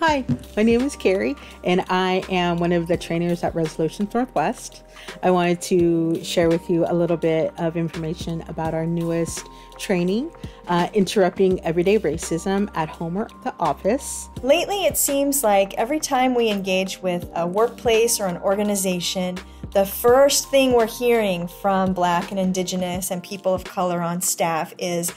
Hi, my name is Carrie, and I am one of the trainers at Resolutions Northwest. I wanted to share with you a little bit of information about our newest training, uh, Interrupting Everyday Racism at Home or the Office. Lately, it seems like every time we engage with a workplace or an organization, the first thing we're hearing from Black and Indigenous and people of color on staff is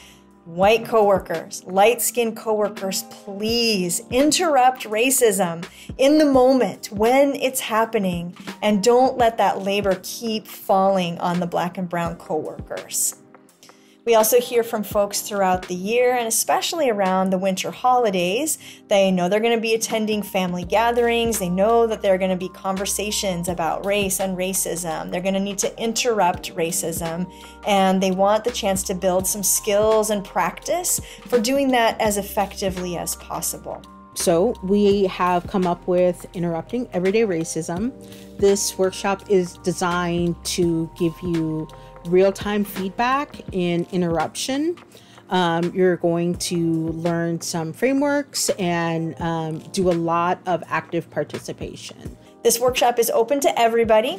White coworkers, light skinned coworkers, please interrupt racism in the moment when it's happening and don't let that labor keep falling on the black and brown coworkers. We also hear from folks throughout the year and especially around the winter holidays. They know they're going to be attending family gatherings. They know that there are going to be conversations about race and racism. They're going to need to interrupt racism and they want the chance to build some skills and practice for doing that as effectively as possible. So, we have come up with Interrupting Everyday Racism. This workshop is designed to give you real time feedback and interruption. Um, you're going to learn some frameworks and um, do a lot of active participation. This workshop is open to everybody.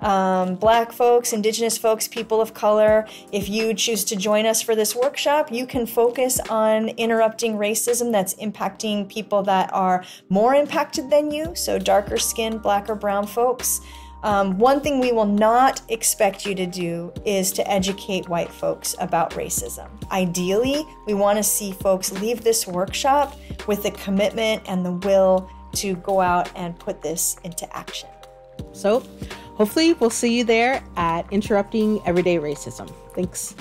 Um, black folks, indigenous folks, people of color. If you choose to join us for this workshop, you can focus on interrupting racism that's impacting people that are more impacted than you, so darker skinned, black or brown folks. Um, one thing we will not expect you to do is to educate white folks about racism. Ideally, we want to see folks leave this workshop with the commitment and the will to go out and put this into action. So, hopefully, we'll see you there at Interrupting Everyday Racism. Thanks.